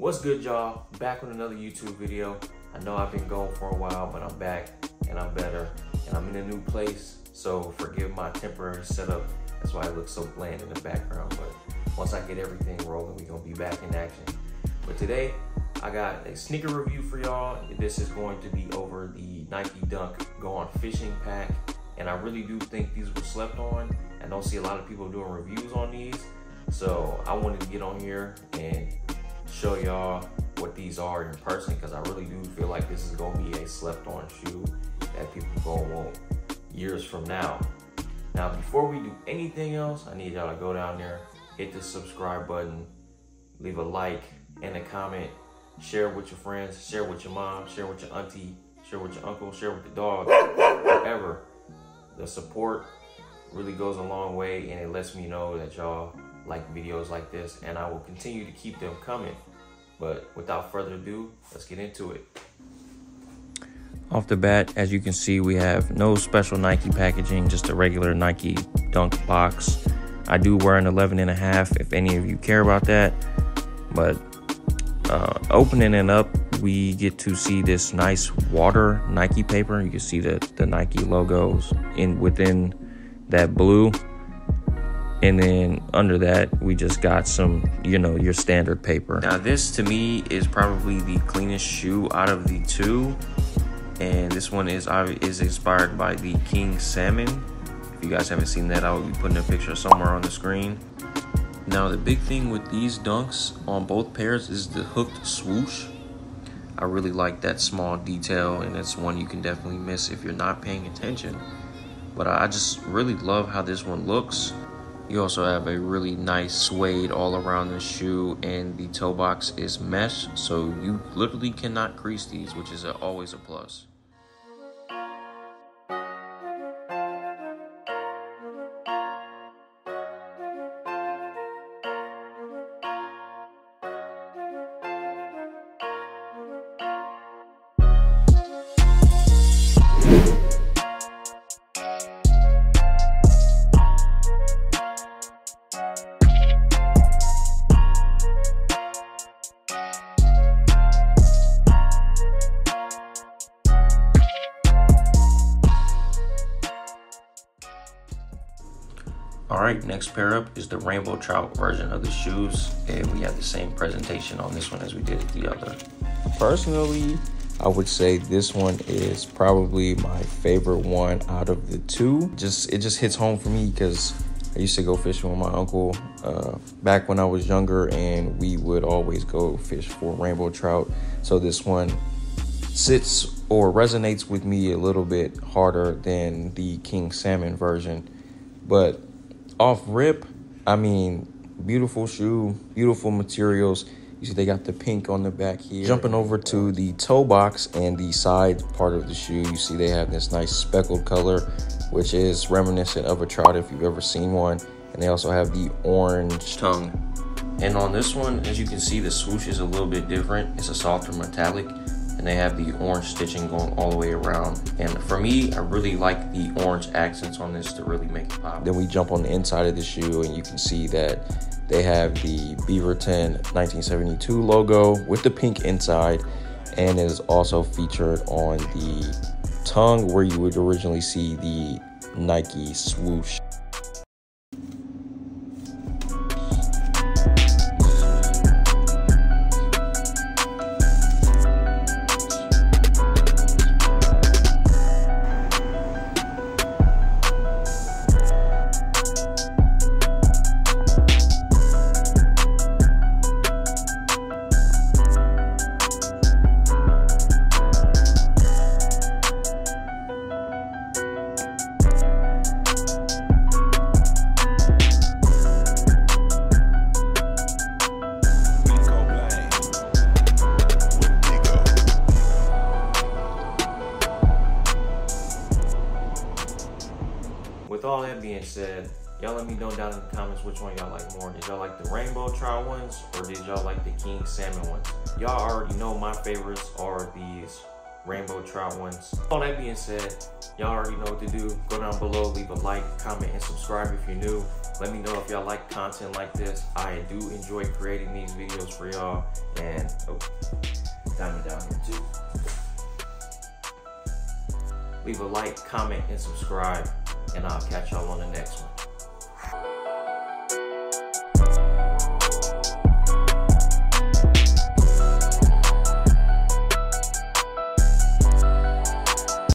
What's good, y'all? Back with another YouTube video. I know I've been gone for a while, but I'm back and I'm better. And I'm in a new place, so forgive my temporary setup. That's why it looks so bland in the background. But once I get everything rolling, we're gonna be back in action. But today, I got a sneaker review for y'all. This is going to be over the Nike Dunk Gone Fishing Pack. And I really do think these were slept on. I don't see a lot of people doing reviews on these. So I wanted to get on here and show y'all what these are in person because I really do feel like this is gonna be a slept on shoe that people gonna want years from now. Now, before we do anything else, I need y'all to go down there, hit the subscribe button, leave a like and a comment, share with your friends, share with your mom, share with your auntie, share with your uncle, share with the dog, whatever. The support really goes a long way and it lets me know that y'all like videos like this and I will continue to keep them coming. But without further ado, let's get into it. Off the bat, as you can see, we have no special Nike packaging, just a regular Nike Dunk box. I do wear an 11 and a half if any of you care about that. But uh, opening it up, we get to see this nice water Nike paper. You can see the, the Nike logos in within that blue and then under that we just got some you know your standard paper. Now this to me is probably the cleanest shoe out of the two. And this one is uh, is inspired by the king salmon. If you guys haven't seen that i will be putting a picture somewhere on the screen. Now the big thing with these dunks on both pairs is the hooked swoosh. I really like that small detail and it's one you can definitely miss if you're not paying attention. But i just really love how this one looks you also have a really nice suede all around the shoe and the toe box is mesh so you literally cannot crease these which is a, always a plus. All right, next pair up is the Rainbow Trout version of the shoes, and we have the same presentation on this one as we did the other. Personally, I would say this one is probably my favorite one out of the two. Just It just hits home for me because I used to go fishing with my uncle uh, back when I was younger, and we would always go fish for rainbow trout. So this one sits or resonates with me a little bit harder than the king salmon version. But off rip, I mean, beautiful shoe, beautiful materials. You see they got the pink on the back here. Jumping over to the toe box and the side part of the shoe, you see they have this nice speckled color, which is reminiscent of a trout if you've ever seen one. And they also have the orange tongue. And on this one, as you can see, the swoosh is a little bit different. It's a softer metallic and they have the orange stitching going all the way around. And for me, I really like the orange accents on this to really make it pop. Then we jump on the inside of the shoe and you can see that they have the Beaverton 1972 logo with the pink inside and it is also featured on the tongue where you would originally see the Nike swoosh. All that being said, y'all let me know down in the comments which one y'all like more. Did y'all like the rainbow trout ones or did y'all like the king salmon ones? Y'all already know my favorites are these rainbow trout ones. All that being said, y'all already know what to do. Go down below, leave a like, comment, and subscribe if you're new. Let me know if y'all like content like this. I do enjoy creating these videos for y'all. And oh, diamond down here too. Leave a like, comment, and subscribe. And I'll catch y'all on the next one.